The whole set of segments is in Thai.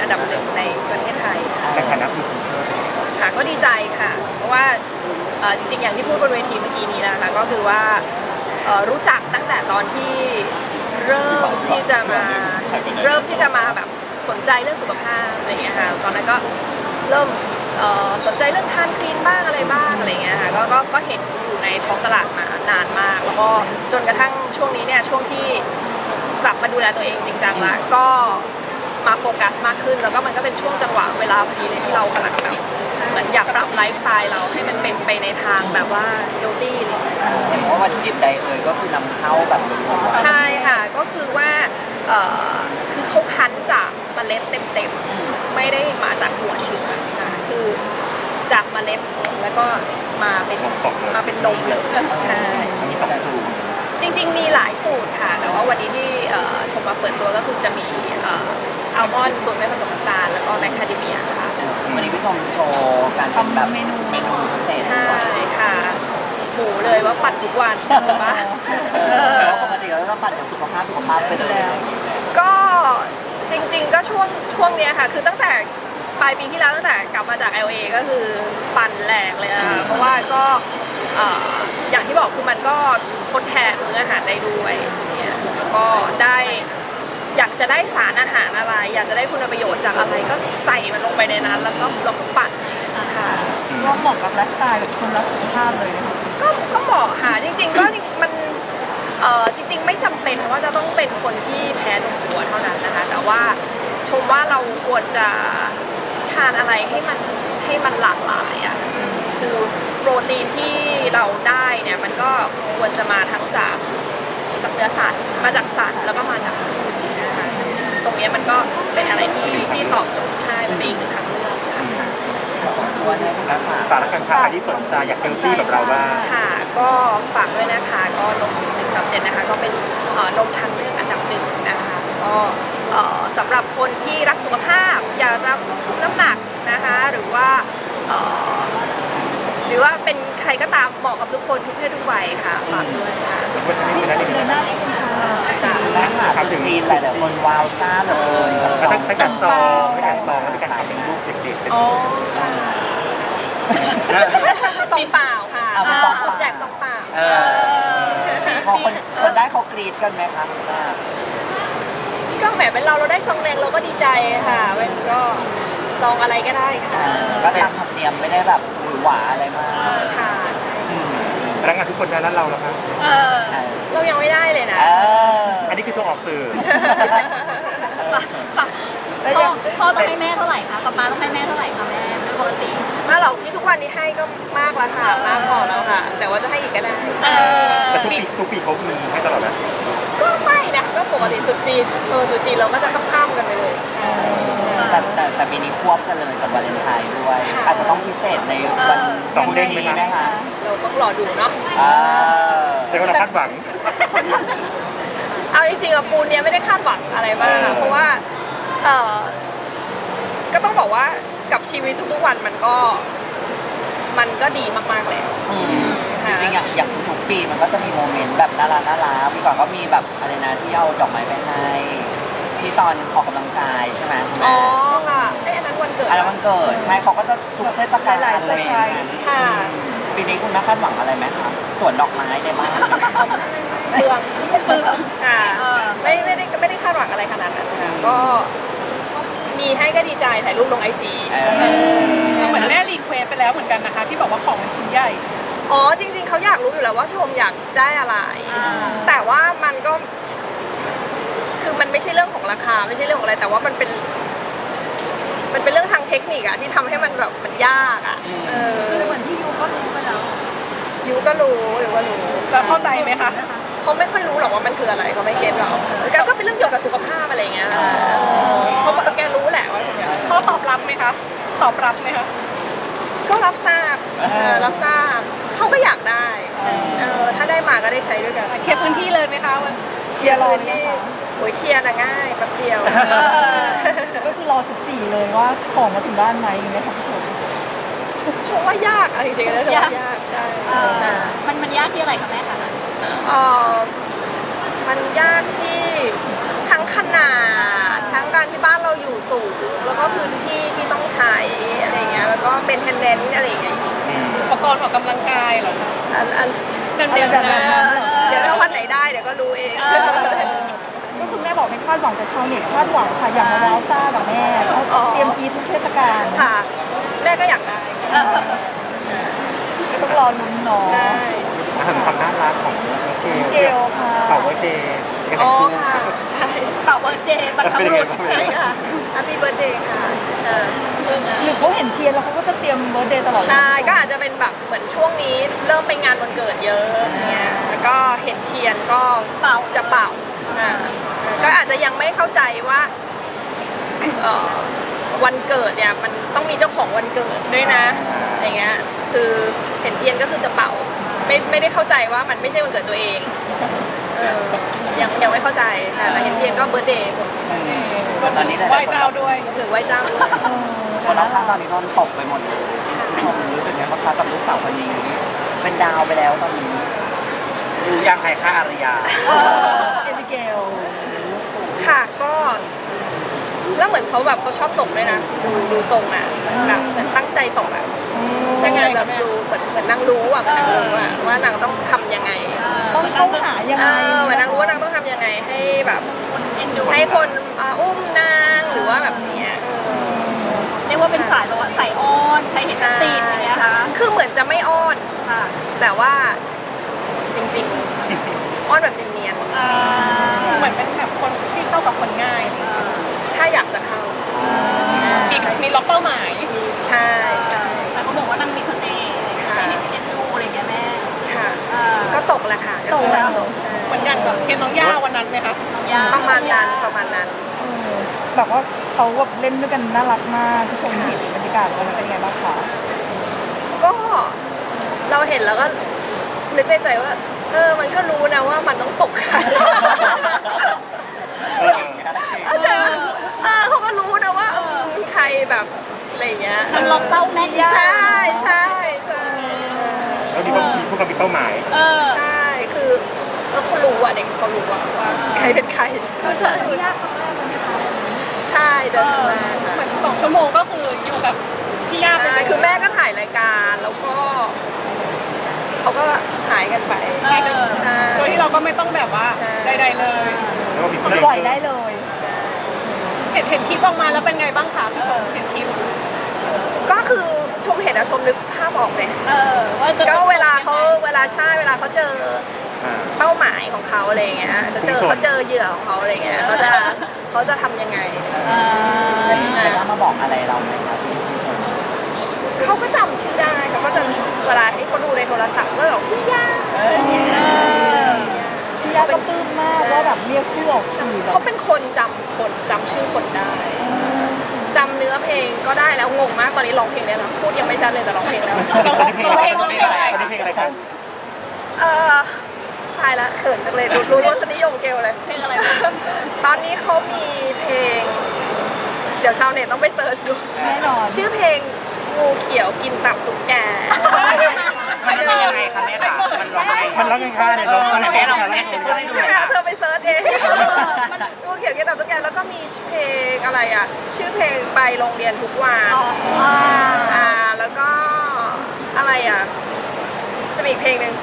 อันดับหนึ่งในประเทศไทยค่ะในฐานะพรีเซนเตอร์ค่ะก็ดีใจค่ะ เพราะว่าเอ่อจริงๆอย่างที่พูดบนเวทีเมื่อกี้นี้นะคะก็คือว่าเอ่อรู้จักตั้งแต่ตอนที่เริ่มที่จะมาเริ่มที่จะมาแบบสนใจเรื่องสุขภาพอะไรอย่างเงี้ยค่ะตอนนั้นก็เริ่มเอ่อสนใจเรื่องทานคลีนบ้างอะไรบ้างอะไรอย่างเงี้ยค่ะก็ก็ก็เห็นอยู่ในท้องตลาดมานานมาก แล้วก็จนกระทั่งช่วงนี้เนี่ยช่วงที่กลับมาดูแลตัวเองจริงจังละก็ มาโฟกัสมากขึ้น แล้วก็มันก็เป็นช่วงจังหวะเวลาพอดีเลยที่เรากำลังแบบเหมือนอยากปรับไลฟ์สไตล์เราให้มันเป็นไปในทางแบบว่า healthy อะไรอย่างเงี้ยเลยเห็นว่าวัตถุดิบใดเอ่ยก็คือนำเข้าแบบนี้ใช่ค่ะ ก็คือว่าเอ่อคือเขาคั้นจากเมล็ดเต็มๆ ไม่ได้มาจากหัวเชื้อนะคือจากเมล็ดแล้วก็มาเป็นมาเป็นนมเลยใช่มีสองสูตรจริง ๆ มีหลายสูตรค่ะ แต่ว่าวันนี้ที่เอ่อชมมาเปิดตัวก็คือจะมีเอ่ออัลมอนด์สูตรไม่ผสมน้ำตาลแล้วก็แมคคาเดเมียค่ะ วันนี้พี่ชมโชว์การทำแบบเมนูเมนูพิเศษใช่ค่ะ หมูเลยว่าปัดทุกวันใช่ปะเออแต่ว่าปกติเราต้องปั่นกับสุขภาพสุขภาพไปเลยก็จริง ๆ ก็ช่วงช่วงเนี้ยค่ะ คือตั้งแต่ปลายปีที่แล้วตั้งแต่กลับมาจาก LA ก็คือปั่นแหลกเลยอะเพราะว่าก็เอ่ออย่างที่บอกคือมันก็ทดแทนมื้ออาหารได้ด้วยเนี่ยแล้วก็ได้ อยากจะได้สารอาหารอะไร อยากจะได้คุณประโยชน์จากอะไรก็ใส่มันลงไปในนั้น แล้วก็เราก็ปั่นค่ะก็เหมาะกับไลฟ์สไตล์แบบคนรักสุขภาพเลยนะคะก็ก็เหมาะค่ะจริง ๆ ก็จริงมันเอ่อจริง ๆ ไม่จำเป็นว่าจะต้องเป็นคนที่แพ้นมวัวเท่านั้นนะคะ แต่ว่าชมว่าเราควรจะทานอะไรให้มันให้มันหลากหลายอะคือโปรตีนที่เราได้เนี่ยมันก็ควรจะมาทั้งจากเนื้อสัตว์มาจากสัตว์แล้วก็มาจาก นี้ยมันก็เป็นอะไรที่ที่ตอบโจทย์ใช่มันเป็นอีกหนึ่งทางเลือกค่ะ ตัวในคุณรักษาฝากแล้วกันค่ะใครที่สนใจอยากเฮลตี้แบบเราบ้างค่ะก็ฝากด้วยนะคะก็นมหนึ่งสามเจ็ดนะคะ ก็เป็นเอ่อนมทางเลือกอันดับหนึ่งนะคะก็เอ่อสำหรับคนที่รักสุขภาพ อยากจะควบคุมน้ำหนักนะคะ หรือว่าเอ่อหรือว่าเป็นใครก็ตามเหมาะกับทุกคนทุกเพศทุกวัยค่ะฝากด้วยค่ะ วันนี้ไม่ได้เลยนะจ้ะ แม่หาคนจีนหลายๆคนว้าวซ่าเหลือเกินกับสอตั้งงแต่ซองตั้งแต่ซองแล้วมีการทำเป็นรูปเด็กๆเป็นอ๋อซองเปล่าค่ะเอาเป็นซองเปล่าแจกซองเปล่าเออพอคนคนได้เขากรีดกันไหมคะคุณป้าก็แหมเป็นเราเราได้ซองแดงเราก็ดีใจค่ะมันก็ซองอะไรก็ได้ค่ะก็ตามธรรมเนียมไม่ได้แบบหวือหวาอะไรมากค่ะใช่อืมพ นักงานทุกคนได้แล้วเราแล้วครับเออเออเรายังไม่ได้เลยนะ เออ อันนี้คือตัวออกสื่อพ่อพ่อต้องให้แม่เท่าไหร่คะป๊าป๊าต้องให้แม่เท่าไหร่คะแม่เป็นปกติถ้าเราที่ทุกวันนี้ให้ก็มากแล้วค่ะมากพอแล้วค่ะ แต่ว่าจะให้อีกก็ได้เออแต่ทุกปีทุกปีเขามีให้ตลอดนะก็ไม่นะก็ปกติตรุ๊จีนเออตรุ๊จีนเราก็จะข้ามๆกันไปเลยแต่แต่แต่ปีนี้ควบกันเลยกับวาเลนไทน์ด้วย อาจจะต้องพิเศษในวันสองเด้งไหมคะไหมคะเรา ต้องรอดูเนาะอ่าแต่ว่าเราคาดหวัง เอาจริงๆอะปูนเนี่ยไม่ได้คาดหวังอะไรมากค่ะเพราะว่าเออก็ต้องบอกว่ากับชีวิตทุกๆวันมันก็ มันก็ดีมากๆแล้วอืมจริงๆอย่างอย่างทุกปีมันก็จะมีโมเมนต์แบบน่ารักน่ารักปีก่อนก็มีแบบอะไรนะที่เอาดอกไม้ไปให้ที่ตอนออกกำลังกายใช่ไหมอ๋อค่ะเอ้ยอันนั้นวันเกิดอันนั้นวันเกิดใช่เขาก็จะทุกเทศกาลอะไรอย่างเงี้ยค่ะ ปีนี้คุณแม่คาดหวังอะไรไหมคะสวนดอกไม้ในบ้านเปลืองเปลืองค่ะไม่ไม่ได้ไม่ได้คาดหวังอะไรขนาดนั้นค่ะก็มีให้ก็ดีใจถ่ายรูปลงไอจีเออเหมือนแม่รีเควสไปแล้วเหมือนกันนะคะ ที่บอกว่าของมันชิ้นใหญ่ อ๋อจริง ๆเขาอยากรู้อยู่แล้วว่าชมอยากได้อะไร แต่ว่ามันก็ คือมันไม่ใช่เรื่องของราคา ไม่ใช่เรื่องของอะไร แต่ว่ามันเป็น มันเป็นเรื่องทางเทคนิคอะที่ทำให้มันแบบมันยากอะเออ คือเหมือนที่ยูก็รู้ไปแล้ว ยูก็รู้ยูก็รู้แล้วเข้าใจไหมคะเขาไม่ค่อยรู้หรอกว่ามันคืออะไรเขาไม่เก็ตหรอกก็ก็เป็นเรื่องเกี่ยวกับสุขภาพอะไรอย่างเงี้ยเขาบอกแกรู้แหละว่าชมอยากได้พ่อตอบรับไหมคะตอบรับไหมคะก็รับทราบเออรับทราบเขาก็อยากได้เออถ้าได้มาก็ได้ใช้ด้วยกันเคลียร์พื้นที่เลยไหมคะวันเคลียร์เลยที่โอ้ยเคลียร์น่ะง่ายแป๊บเดียวก็คือรอ14เลยว่าของมาถึงบ้านไหมอย่างเงี้ยค่ะพี่ชม ชมว่ายากอะจริงๆแล้วชมว่ายากใช่เออมันมันยากที่อะไรคะแม่คะเออมันยากที่ทั้งขนาดทั้งต้องการที่บ้านเราอยู่สูง แล้วก็พื้นที่ที่ต้องใช้อะไรเงี้ยแล้วก็เป็นเทนเดนอะไรอย่างเงี้ยอืมอุปกรณ์ออกกำลังกายเหรอคะอันอันเดี๋ยวแบบนะนั้นเหรอเดี๋ยวถ้าวันไหนได้เดี๋ยวก็รู้เอง ก็คุณแม่บอกไม่คาดหวังแต่ชาวเน็ตคาดหวังค่ะอย่างมาว้าวซ่ากับแม่เขาเตรียมกรีดทุกเทศกาลค่ะ แม่ก็อยากได้ก็ต้องรอลุ้นเนาะใช่มาถึงความน่ารักของน้องเกลเกลค่ะเป่า birthday กันอ๋ทั้องคู่ค่ะใช่เป่า birthdayบรรพบุรุษใช่ค่ะ Happy Birthday ค่ะเออหรือเขาเห็นเทียนแล้วเขาก็จะเตรียม birthday ตลอดใช่ก็อาจจะเป็นแบบเหมือนช่วงนี้เริ่มไปงานวันเกิดเยอะอย่างเงี้ยแล้วก็เห็นเทียนก็เป่าจะเป่าอ่า ก็อาจจะยังไม่เข้าใจว่าเอ่อวันเกิดเนี่ยมันต้องมีเจ้าของวันเกิดด้วยนะอย่างเงี้ยคือเห็นเทียนก็คือจะเป่าไม่ไม่ได้เข้าใจว่ามันไม่ใช่วันเกิดตัวเองเออยังยังไม่เข้าใจค่ะแต่เห็นเทียนก็เบ r ร์ d เดย์ตอนนี้หลายๆไหว้คนเจ้าด้วยหรือไหว้เจ้าด้วยคนรอบข้างตอนนี้โดนตกไปหมดเลยผู้ชมรู้สึกไงบ้างคะกับลูกสาวคนนี้เป็นดาวไปแล้วตอนนี้ดูยังไงคะอารยาเอมิเกล ค่ะก็แล้วเหมือนเขาแบบเขาชอบตกด้วยนะดูดูทรงอะแบบเหมือนตั้งใจตกอะยังไงแบบดูเหมือนเหมือนนางรู้อะเหมือนนางรู้อะว่านางต้องทำยังไงต้องเข้าหายังเอไงอเหมือนนางรู้ว่านางต้องทำยังไงให้แบบเอ็นดูให้คนอ่าอุ้มนางหรือว่าแบบเนี้ยเรียกว่าเป็นสายแบบว่าสายอ้อนใครเห็นก็ติดอย่างเงี้ยค่ะคือเหมือนจะไม่อ้อนค่ะแต่ว่าจริงๆ อ้อนแบบเนียนเหมือนเป็นแบบคนที่เข้ากับคนง่ายๆถ้าอยากจะเข้า มีมีล็อกเป้าหมาย ใช่ใช่แต่เขาบอกว่านางมีเสน่ห์อะไรอย่างเงี้ยให้เห็นเอ็นดูอะไรอย่างเงี้ยแม่ค่ะอ่าก็ตกแหละค่ะตกแล้วใช่เหมือนอย่างแบบเคสน้องย่าวันนั้นไหมคะน้องย่าประมาณนั้นประมาณนั้นเออแบบว่าเขาแบบเล่นด้วยกันน่ารักมากผู้ชมเห็นบรรยากาศวันนั้นเป็นไงบ้างคะก็เราเห็นแล้วก็นึกในใจว่า เออมันก็รู้นะว่ามันต้องตกค่ะเออเออเออเขาก็รู้นะว่าเออใครแบบอะไรเงี้ยมันล็อกเป้าแม่นใช่ใช่ใช่แล้วมีเป้ามีผู้กำกับเป้าหมายเออใช่คือเออเขารู้อะเด็กเขารู้อะว่าใครเป็นใครคือเจอคือยากมากเลยนะคะใช่เจอครั้งแรกเหค่ะมือนสองชั่วโมงก็คืออยู่กับพี่ย่าไปใช่เลยคือแม่ก็ถ่ายรายการแล้วก็ เขาก็หายกันไปเออใช่ โดยที่เราก็ไม่ต้องแบบว่าใช่ ใดๆเลย แล้วก็มีผู้เล่นปล่อยได้เลย เห็นเห็นคลิปออกมาแล้วเป็นไงบ้างคะพี่ชมเห็นคลิปก็คือชมเห็นอะชมนึกภาพออกเลย เออว่าจะก็เวลาเขาเวลาใช่เวลาเขาเจออ่า เป้าหมายของเขาอะไรอย่างเงี้ยจะเจอพุ่งชนเขาเจอเหยื่อของเขาอะไรเงี้ยเขาจะเขาจะทำยังไง อ่าแต่ว่ามาบอกอะไรเราไหมคะที่ชมเขาก็จำชื่อได้เขาก็จะเวลาที่ เขาดูในโทรศัพท์ก็แบบพี่ย่าอะไรเงี้ยพี่ย่าก็ปลื้มมากว่าแบบเรียกชื่อออกสื่อแบเขาเป็นคนจำคนจำชื่อคนได้จำเนื้อเพลงก็ได้แล้วงงมากตอนนี้ร้องเพลงได้แล้วพูดยังไม่ชัดเลยแต่ร้องเพลงแล้วร้องเพลงร้องเพลงอะไรตอนนี้เพลงอะไรคะเออตายละเขินจังเลยรู้รู้รสนิยมเกลเลย เพลงอะไรบ้างตอนนี้เขามีเพลง เดี๋ยวชาวเน็ตต้องไป search ดู แน่นอนชื่อเพลงงูเขียวกินตับตุ๊กแก มันเป็นยังไงคะแม่คะมันร้องไงมันร้องยังไงคะเนี่ยร้องมันร้องยังไงแม่เซ็นพูดให้ดูหน่อยค่ะค่ะเธอไป search เองงูเขียวกินตับตุ๊กแกแล้วก็มีเพลงอะไรอะ ชื่อเพลงไปโรงเรียนทุกวันอ่าแล้วก็อะไรอะจะมีอีกเพลงหนึ่ง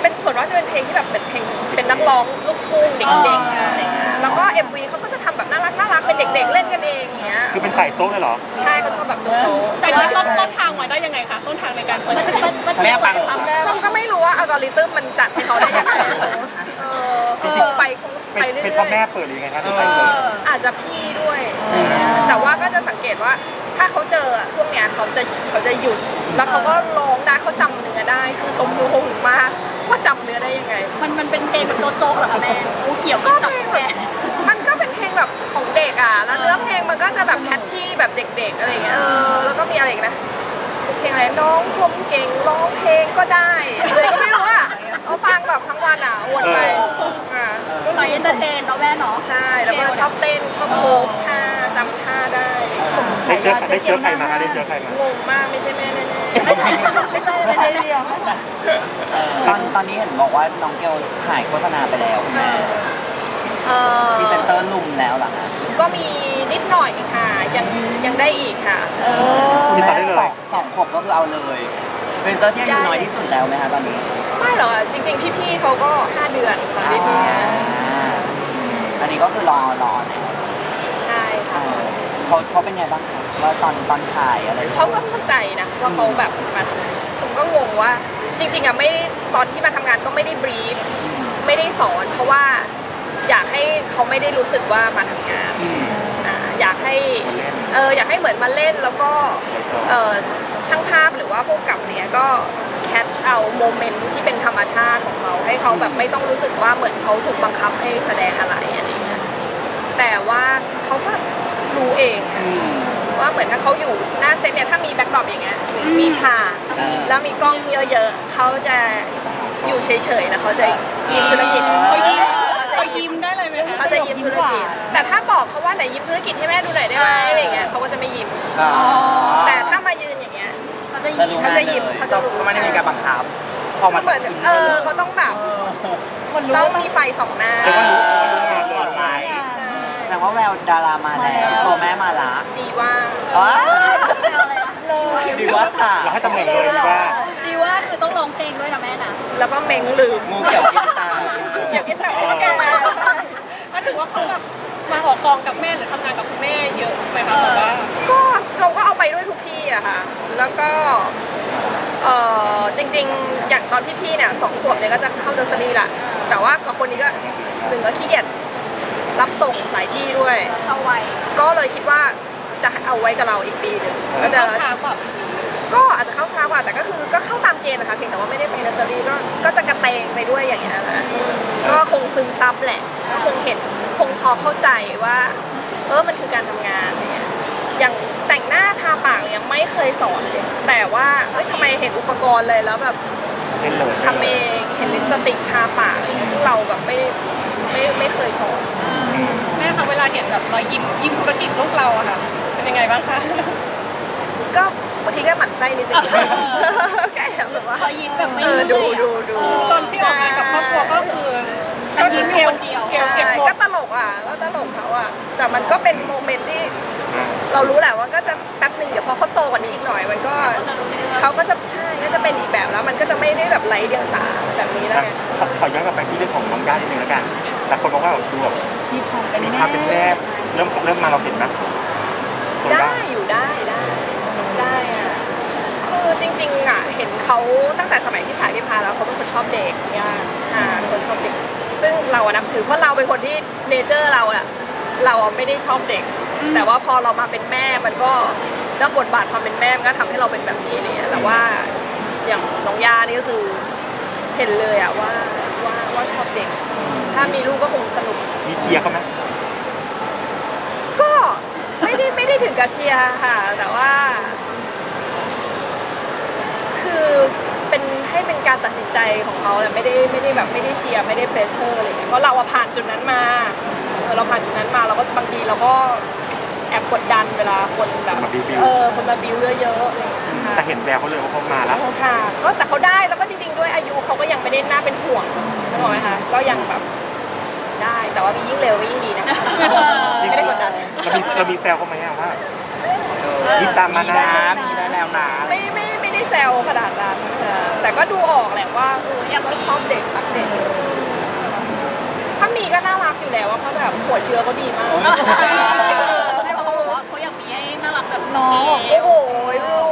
เป็นส่วนว่ากจะเป็นเพลงที่แบบเป็นเพลงเป็นนักร้องลูกทุ่งเด็กๆอะไรเงี้ย แล้วก็ MV เขาก็จะทำแบบน่ารักน่ารักเป็นเด็กๆ เล่นกันเองอย่างเงี้ย คือเป็นสายโต๊ะเลยเหรอ ใช่เขาชอบแบบโจ๊ะๆแต่ว่าต้นต้นทางมาได้ยังไงคะต้นทางในการเปิดเพลงแม่ฟังชมก็ไม่รู้ว่าอัลกอริทึมมันจัดให้เขาได้ยังไงเออจริงๆไปคงเป็นไปเรื่เป็นพ่อแม่อยเปิดหรือยังไงคะที่ไปเปิดๆอาจจะพี่ด้วย แต่ว่าก็จะสังเกตว่าถ้าเขาเจออะพวกเนี้ยเขาจะเขาจะหยุด แล้วเขาก็ร้องได้เขาจำเนื้อได้ซึ่งชมงงมากว่าจำเนื้อได้ยังไง มันมันเป็นเพลงแบบโจ๊ะๆเหรอคะแม่กูเกี่ยวกับตับแกมันก็เป็นเพลงแบบของเด็กอะ แล้วเนื้อเพลงมันก็จะแบบแคชชี่แบบเด็ก ๆ อะไรอย่างเงี้ย เออ แล้วก็มีอะไรอีกนะ เพลงอะไรน้องผมเก่งร้องเพลงก็ได้อะไรก็ไม่รู้อะเขาฟังแบบทั้งวันอะวนไปอ่าไป enter tain เนาะแม่เนาะ ใช่ แล้วก็ชอบเต้นชอบ cover ท่าจำท่าได้ได้เชื้อได้เชื้อใครมาคะได้เชื้อใครมางงมากไม่ใช่แม่แน่ ไม่ใช่ไม่ใช่เรียกตอนตอนนี้เห็นบอกว่าน้องเกลถ่ายโฆษณาไปแล้วๆเอ่อพรีเซนเตอร์ลุมแล้วเหรอคะก็มีนิดหน่อยค่ะ ยังยังได้อีกค่ะ เออคุณมีแม่ต่อได้เลยสองสองขวบก็คือเอาเลยเป็นเซอร์ที่อายุน้อยที่สุดแล้วไหมคะตอนนี้ ไม่หรอกอะจริง ๆ พี่ๆเขาก็ 5 เดือนตอนพี่ๆอะอ่าอันนี้ก็คือรอรอเนี่ยใช่ค่ะ เขาเขาเป็นไงบ้างคะว่าตอนตอนถ่ายอะไรเขาก็เข้าใจนะว่าเขาแบบมาทำงานชมก็งงว่าจริง ๆอะไม่ตอนที่มาทำงานก็ไม่ได้บรีฟไม่ได้สอน เพราะว่าอยากให้เขาไม่ได้รู้สึกว่ามาทำงานอืมอ่าอยากให้มาเล่นเอออยากให้เหมือนมาเล่นแล้วก็เออช่างภาพหรือว่าผู้กำกับเนี่ยก็ catch เอา moment ที่เป็นธรรมชาติของเขาให้เขาแบบไม่ต้องรู้สึกว่าเหมือนเขาถูกบังคับให้แสดงอะไรอะไรอย่างเงี้ยแต่ว่าเขาก็ รู้เองอะอืมว่าเหมือนถ้าเขาอยู่หน้าเซตเนี่ยถ้ามี backdrop อย่างเงี้ยหรือมีฉากอ่าแล้วมีกล้องเยอะๆเขาจะอยู่เฉยๆแล้วเขาจะยิ้มธุรกิจเขายิ้มเขาจะเขายิ้ยิ้มมได้เลยไหมคะเขาจะยิ้มธุรกิจแต่ถ้าบอกเขาว่าไหนยิ้มธุรกิจให้แม่ดูหน่อยได้ไหมอะไรอย่างเงี้ยเขาก็จะไม่ยิ้มอ๋อแต่ถ้ามายืนอย่างเงี้ยเขาจะจะยิ้มรู้เขาจะยิ้มเขาจะรู้ก็ไม่ได้มีการบังคับพอมาเหมือนเออเขาต้องแบบมันรู้ต้องว่ามีไฟสองหน้า แสดงว่าแววดารามาแล้วตัวแม่มาละดีว่าอ๋ออะไรนะดีว่าสาเราให้ตำแหน่งเลยดีว่าดีว่าคือต้องร้องเพลงด้วยนะแม่นะแล้วก็เม้งลืมงูเกี่ยวกินตาเกี่ยวกับแต่ว่าแกมาก็ถือว่าเขาแบบมาออกกองกับแม่หรือทำงานกับคุณแม่เยอะไหมคะแบบว่าก็เขาก็เอาไปด้วยทุกที่อะค่ะ แล้วก็เออจริง ๆ อย่างตอนพี่ๆเนี่ยสองขวบเนี่ยก็จะเข้าเดอร์สนีแหละแต่ว่ากับคนนี้ก็หนึ่งก็ขี้เกียจ รับส่งหลายที่ด้วย เข้าไว้ก็เลยคิดว่าจะเอาไว้กับเราอีกปีหนึ่งก็จะเข้าช้ากว่าก็อาจจะเข้าช้ากว่าแต่ก็คือก็เข้าตามเกณฑ์นะคะเพียงแต่ว่าไม่ได้ไปเนอร์เซอรี่ก็ก็จะกระเตงไปด้วยอย่างเงี้ยนะก็คงซึมซับแหละก็คงเห็นคงพอเข้าใจว่า เออมันคือการทำงานอะไรเงี้ยอย่างแต่งหน้าทาปากเนี่ยไม่เคยสอนเลยแต่ว่าเอ้ยทำไมเห็นอุปกรณ์เลยแล้วแบบเล่นเลยทำเองเห็นลิปสติกทาปากอะไรเงี้ยซึ่งเราแบบไม่ไม่ไม่เคยสอนแม่คะ เวลาเห็นแบบรอยยิ้มยิ้มธุรกิจลูกเราอะค่ะ เป็นยังไงบ้างคะ ก็บางทีก็หมั่นไส้นิดนึงแกแบบว่าเขายิ้มแบบไม่เออเมื่ดูอยอะดูดูตอนที่ออกงานกับครอบครัวก็คือก็ยิ้มอยู่คนเดียวเก็บเก็บใช่หมก็ดตลกอะก็ตลกเขาอะ แต่มันก็เป็นโมเมนต์ที่ เรารู้แหละว่าก็จะแป๊บหนึ่งเดี๋ยวพอเขาโตกว่านี้อีกหน่อย มันก็เขาจะรู้เรื่องเขาก็จะใช่ก็จะเป็นอีกแบบแล้ว มันก็จะไม่ได้แบบไร้เดียงสาแบบนี้แล้วไงขอขอย้อนกลับไปที่เรื่องของน้องย่านิดนึงแล้วกัน แต่คนบอกว่าแบบดูแบบมีความเป็นมีแม่ความเป็นแม่เริ่มเริ่มมาเราเห็นนะตัวย่าได้อยู่ได้ได้ได้อะคือจริง ๆอะเห็นเขาตั้งแต่สมัยที่สายพิพาแล้วเขาเป็นคนชอบเด็กเนี่ยอ่าเป็นคนชอบเด็ก ซึ่งเราอะนับถือเพราะเราเป็นคนที่เนเจอร์เราอะเราอะไม่ได้ชอบเด็ก แต่ว่าพอเรามาเป็นแม่มันก็แล้วบทบาทความเป็นแม่มันก็ทำให้เราเป็นแบบนี้อะไรเลยแต่ว่าอย่างน้องยานี่ก็คือเห็นเลยอะว่า ว่าว่าชอบเด็ก ถ้ามีลูกก็คงสนุก มีเชียร์เขาไหมก็ไม่ได้ไม่ได้ถึงกับเชียร์ค่ะ แต่ว่า คือเป็นให้เป็นการตัดสินใจของเขาแหละไม่ได้ไม่ได้แบบไม่ได้เชียร์ไม่ได้ pressure อะไรอย่างเงี้ยเพราะเราอะผ่านจุดนั้นมาเออเราผ่านจุดนั้นมาเราก็บางทีเราก็ แอบกดดันเวลาคนแบบเออคนมาบิวเยอะๆอะไรอย่างเงี้ยค่ะ แต่เห็นแววเขาเลยว่าเขามาแล้ว ค่ะก็แต่เขาได้แล้วก็จริงๆ ด้วยอายุเขาก็ยังไม่ได้น่าเป็นห่วงนึกออกไหมคะก็ยังแบบได้แต่ว่ามียิ่งเร็วก็ยิ่งดีนะไม่ได้กดดันเรามีเรามีแซวเขาไหมอะว่าติดตามมามีนะน้ำมีแนวหนาไม่ไม่ไม่ได้แซวขนาดนั้นค่ะแต่ก็ดูออกแหละว่าเออเนี่ยเขาชอบเด็กรักเด็กถ้ามีก็น่ารักอยู่แล้วว่าเขาแบบหัวเชื้อเขาดีมากแม่เขาบอ น้องโอ้โห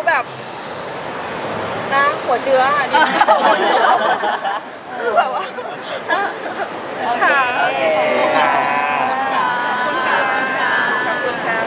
แบบนะหัวเชื้อคือแบบว่าค่ะขอบคุณค่ะขอบคุณค่ะ